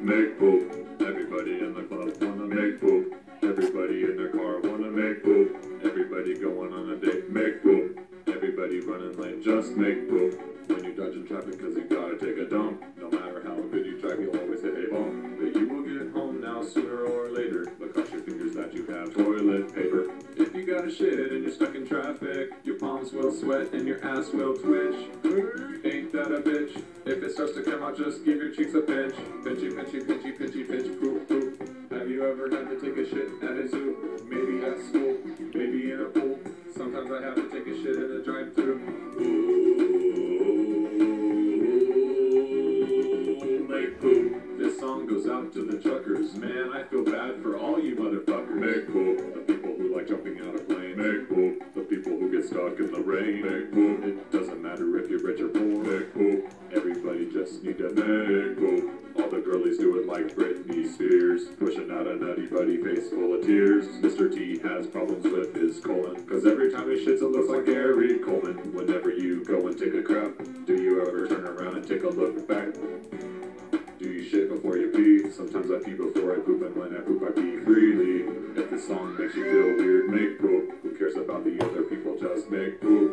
make poop. Everybody in the club wanna make poop. Everybody in their car wanna make poop. Everybody going on a date, make poop. Everybody running late, just make poop. When you're dodging traffic cause you gotta take a dump. No matter how good you drive, you'll always hit a bump. But you will get home now sooner or later. Cross your fingers that you have toilet paper. If you got a shit and you're stuck in traffic, your palms will sweat and your ass will twitch. Ain't that a bitch? If it starts to come out, just give your cheeks a pinch. Pinchy, pinchy, pinchy, pinchy, pinch, poop, poop. Have you ever had to take a shit at a zoo? Maybe at school, maybe in a pool. Sometimes I have to take a shit in a drive-through. Make poop. This song goes out to the truckers. Man, I feel bad for all you motherfuckers. Make poop. The people who like jumping out of. Make. The people who get stuck in the rain. Make. It doesn't matter if you're rich or poor. Make. Everybody just need to make. All the girlies do it like Britney Spears. Pushing out a nutty buddy face full of tears. Mr. T has problems with his colon. Cause every time he shits, it looks like Gary Coleman. Whenever you go and take a crap, do you ever turn around and take a look back? Do you shit before you pee? Sometimes I pee before I poop, and when I poop, I pee freely. If this song makes you feel weird, make Who